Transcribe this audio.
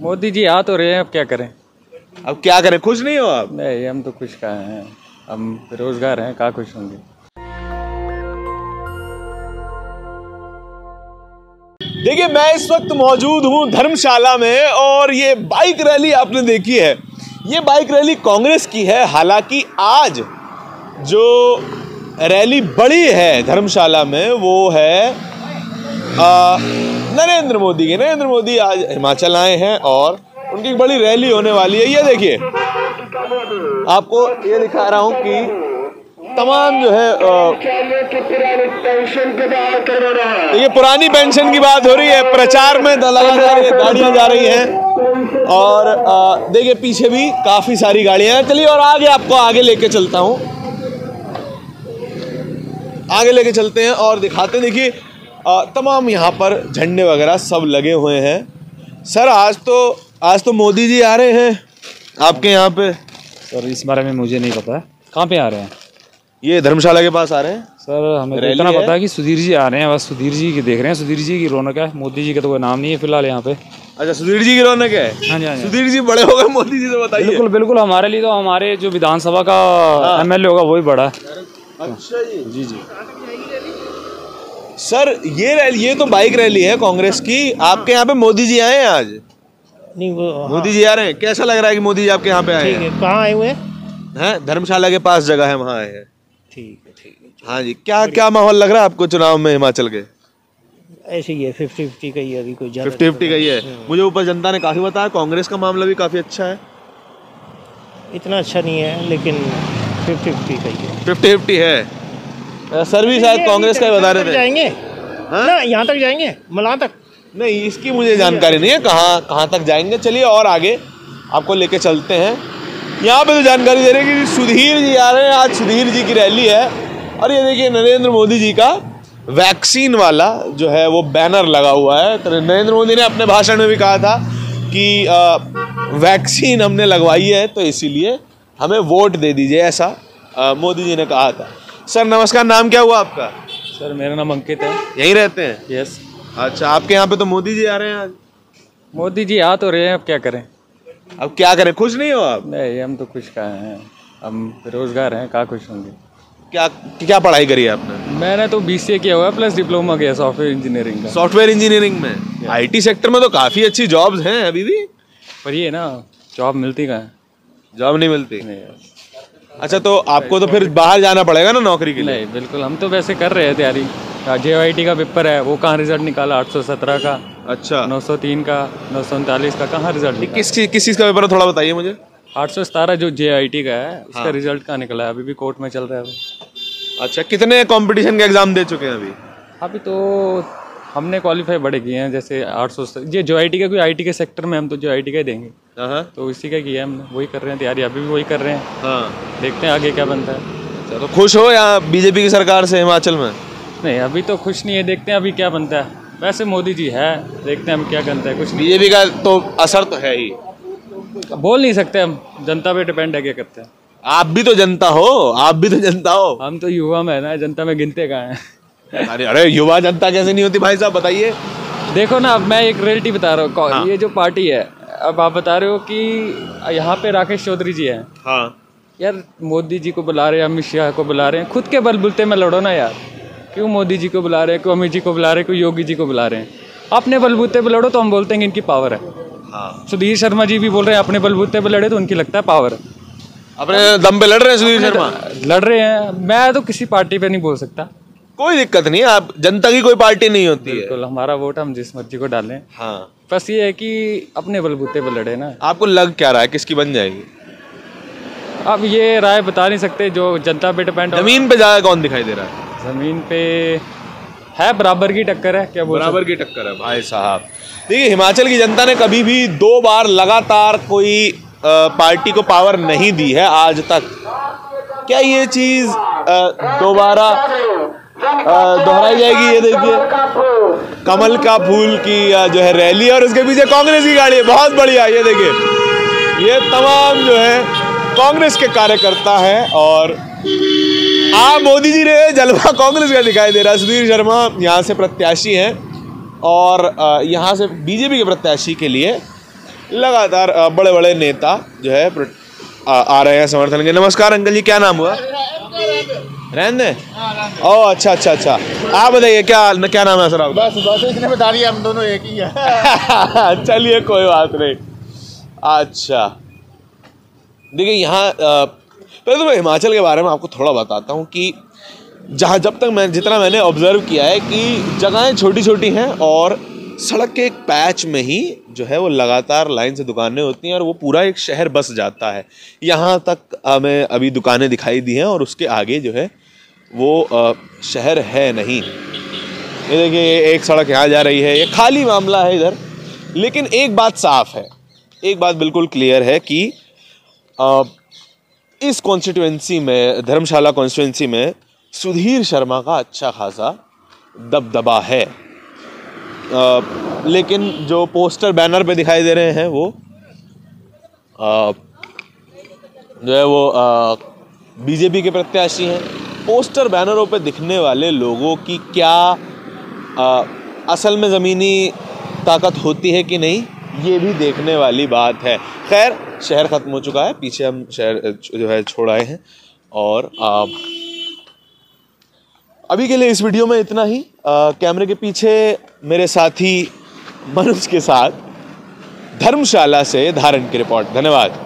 मोदी जी आ तो रहे हैं अब क्या करें? अब क्या करें? खुश नहीं हो आप? नहीं हम तो खुश कहा हैं? हम बेरोजगार हैं कहाँ खुश होंगे? देखिए मैं इस वक्त मौजूद हूँ धर्मशाला में और ये बाइक रैली आपने देखी है। ये बाइक रैली कांग्रेस की है। हालाँकि आज जो रैली बड़ी है धर्मशाला में वो है आ, नरेंद्र मोदी की। नरेंद्र मोदी आज हिमाचल आए हैं और उनकी एक बड़ी रैली होने वाली है। ये देखिए, आपको ये दिखा रहा हूँ कि तमाम जो है देखिए, पुरानी पेंशन की बात हो रही है। प्रचार में लगा जा रही है गाड़ियाँ जा रही हैं। और देखिए, पीछे भी काफ़ी सारी गाड़ियाँ हैं। चलिए, और आगे आपको आगे लेके चलता हूँ। आगे लेके चलते हैं और दिखाते हैं। देखिए तमाम यहाँ पर झंडे वगैरह सब लगे हुए हैं। सर आज तो आज तो मोदी जी आ रहे हैं आपके यहाँ पे। सर इस बारे में मुझे नहीं पता। है कहाँ पे आ रहे हैं? ये धर्मशाला के पास आ रहे हैं। सर हमें तो इतना पता है कि सुधीर जी आ रहे हैं बस सुधीर जी की देख रहे हैं। सुधीर जी की रौनक है। मोदी जी का तो कोई नाम नहीं है फ़िलहाल यहाँ पे। अच्छा सुधीर जी की रौनक है? हाँ जी हाँ जी। सुधीर जी बड़े हो गए मोदी जी से बताइए। बिल्कुल बिल्कुल हमारे लिए तो हमारे जो विधानसभा का एमएलए होगा वही बड़ा है। अच्छा जी। जी जी। सर ये रैली ये तो बाइक रैली है कांग्रेस की। आपके यहाँ पे मोदी जी आए हैं आज? नहीं वो हाँ, मोदी जी आ रहे हैं? कैसा लग रहा है कि मोदी जी आपके यहाँ पे आए हैं? कहाँ आए हुए हैं? हैं? धर्मशाला के पास जगह है वहाँ आए हैं। ठीक है ठीक है हाँ जी क्या क्या माहौल लग रहा है आपको चुनाव में हिमाचल के? ऐसे ही है फिफ्टी फिफ्टी का ही है, अभी कोई फिफ्टी फिफ्टी का ही है। मुझे ऊपर जनता ने काफ़ी बताया कांग्रेस का मामला भी काफ़ी अच्छा है। इतना अच्छा नहीं है लेकिन फिफ्टी फिफ्टी का ही है। फिफ्टी फिफ्टी है। सर भी शायद कांग्रेस का ही बता रहे थे। जाएँगे? हाँ? ना यहाँ तक जाएँगे मलाह तक। नहीं इसकी मुझे जानकारी नहीं है कहाँ कहाँ तक जाएँगे। चलिए और आगे आपको लेके चलते हैं। यहाँ पे तो जानकारी दे रहे हैं कि सुधीर जी आ रहे हैं आज सुधीर जी की रैली है। और ये देखिए नरेंद्र मोदी जी का वैक्सीन वाला जो है वो बैनर लगा हुआ है। तो नरेंद्र मोदी ने अपने भाषण में भी कहा था कि आ, वैक्सीन हमने लगवाई है तो इसीलिए हमें वोट दे दीजिए ऐसा आ, मोदी जी ने कहा था। सर नमस्कार नाम क्या हुआ आपका? सर मेरा नाम अंकित है। यहीं रहते हैं? यस अच्छा आपके यहाँ पे तो मोदी जी आ रहे हैं आज। मोदी जी आ तो रहे हैं अब क्या करें? अब क्या करें खुश नहीं हो आप? नहीं हम तो खुश कहा हैं। हम बेरोजगार हैं कहाँ खुश होंगे? क्या क्या पढ़ाई करी है आपने? मैंने तो बी किया हुआ है प्लस डिप्लोमा किया सॉफ्टवेयर इंजीनियरिंग का। सॉफ्टवेयर इंजीनियरिंग में? आईटी सेक्टर में तो काफ़ी अच्छी जॉब्स हैं अभी भी। पर ये ना जॉब मिलती कहाँ है? जॉब नहीं मिलती? नहीं। अच्छा तो आपको तो फिर बाहर जाना पड़ेगा ना नौकरी के लिए? नहीं बिल्कुल हम तो वैसे कर रहे हैं तैयारी। जेआईटी का पेपर है वो कहाँ रिज़ल्ट निकाला? 817 का अच्छा। 903 का नौ सौ उनतालीस का कहाँ रिज़ल्ट किस चीज- किस चीज़ का पेपर है थोड़ा बताइए मुझे। आठ सौ सतारह जो जे आई टी का है उसका रिज़ल्ट कहाँ निकला है? अभी भी कोर्ट में चल रहा है वो। अच्छा कितने कंपटीशन के एग्ज़ाम दे चुके हैं अभी? अभी तो हमने क्वालिफाई बड़े किए हैं जैसे आठ सौ ये जो आई टी का कोई आईटी के सेक्टर में हम तो जो आई टी का ही देंगे। हाँ। तो इसी का किया है हमने वही कर रहे हैं तैयारी अभी भी वही कर रहे हैं। हाँ। देखते हैं आगे क्या बनता है। चलो खुश हो या बीजेपी की सरकार से हिमाचल में? नहीं अभी तो खुश नहीं है देखते हैं अभी क्या बनता है। वैसे मोदी जी है देखते हैं हम क्या करते हैं कुछ बीजेपी का तो असर तो है ही। बोल नहीं सकते हम जनता पे डिपेंड है क्या करते हैं। आप भी तो जनता हो आप भी तो जनता हो। हम तो युवा में है ना जनता में गिनते कहाँ हैं? अरे अरे युवा जनता कैसे नहीं होती भाई साहब बताइए। देखो ना अब मैं एक रियलिटी बता रहा हूँ। कौ- ये जो पार्टी है अब आप बता रहे हो कि यहाँ पे राकेश चौधरी जी हैं। हाँ। यार मोदी जी को बुला रहे हैं अमित शाह को बुला रहे हैं। खुद के बलबुलते में लड़ो ना यार। क्यों मोदी जी को बुला रहे हैं क्यों अमित जी को बुला रहे हैं क्यों योगी जी को बुला रहे हैं? अपने बलबूते पे लड़ो तो हम बोलते हैं इनकी पावर है। हाँ। सुधीर शर्मा जी भी बोल रहे हैं अपने बलबूते पे लड़े तो उनकी लगता है पावर है। अपने दम पे लड़ रहे हैं सुधीर शर्मा? लड़ रहे हैं। मैं तो किसी पार्टी पे नहीं बोल सकता। कोई दिक्कत नहीं आप जनता की कोई पार्टी नहीं होती है। हमारा वोट हम जिस मर्ज़ी को डालें। हाँ। बस ये है कि अपने बलबूते पे लड़े ना। आपको लग क्या रहा है किसकी बन जाएगी? अब ये राय बता नहीं सकते जो जनता पे डिपेंड ज़मीन पे ज़्यादा कौन दिखाई दे रहा है? ज़मीन पे है बराबर की टक्कर है क्या बोल बराबर की टक्कर है भाई साहब। देखिए हिमाचल की जनता ने कभी भी दो बार लगातार कोई पार्टी को पावर नहीं दी है आज तक। क्या ये चीज़ दोबारा दोहराई जाएगी ये देखिए। कमल का फूल। की जो है रैली और उसके पीछे कांग्रेस की गाड़ी है बहुत बढ़िया ये देखिए। ये तमाम जो है कांग्रेस के कार्यकर्ता हैं और आ मोदी जी ने जलवा कांग्रेस का दिखाई दे रहा है। सुधीर शर्मा यहाँ से प्रत्याशी हैं और यहाँ से बीजेपी के प्रत्याशी के लिए लगातार बड़े बड़े नेता जो है आ, आ रहे हैं समर्थन के नमस्कार अंकल जी क्या नाम हुआ? रहने दे। ओ अच्छा अच्छा अच्छा। आप बताइए क्या क्या नाम है सर आपका? बस बस इतने बता दिया हम दोनों एक ही है। चलिए कोई बात नहीं। अच्छा। देखिए यहाँ पहले तो मैं हिमाचल के बारे में आपको थोड़ा बताता हूँ कि जहाँ जब तक मैं जितना मैंने ऑब्ज़र्व किया है कि जगहें छोटी छोटी हैं और सड़क के एक पैच में ही जो है वो लगातार लाइन से दुकानें होती हैं और वो पूरा एक शहर बस जाता है। यहाँ तक हमें अभी दुकानें दिखाई दी हैं और उसके आगे जो है वो शहर है नहीं। ये देखिए, ये एक सड़क यहाँ जा रही है, ये खाली मामला है इधर, लेकिन एक बात साफ़ है, एक बात बिल्कुल क्लियर है कि इस कॉन्स्टिट्यूएंसी में, धर्मशाला कॉन्स्टिट्यूएंसी में, सुधीर शर्मा का अच्छा खासा दबदबा है। लेकिन जो पोस्टर बैनर पे दिखाई दे रहे हैं वो जो है वो बीजेपी के प्रत्याशी हैं। पोस्टर बैनरों पे दिखने वाले लोगों की क्या अ, असल में ज़मीनी ताकत होती है कि नहीं ये भी देखने वाली बात है। खैर शहर ख़त्म हो चुका है पीछे हम शहर जो है छोड़ आए हैं। और अ, अभी के लिए इस वीडियो में इतना ही। अ, कैमरे के पीछे मेरे साथी मनुज के साथ धर्मशाला से धारण की रिपोर्ट। धन्यवाद।